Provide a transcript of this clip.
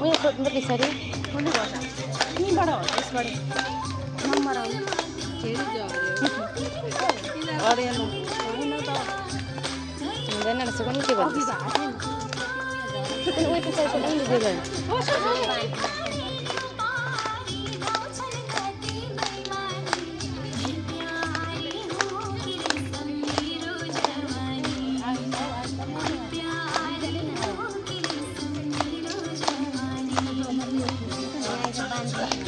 उयो सोध्नु पछाडि कसले गर्छ यहीँबाट हो यसबाट नम्बर हुँदैन रहेछ कुनि के भन्नु उयो पछाडि 样子。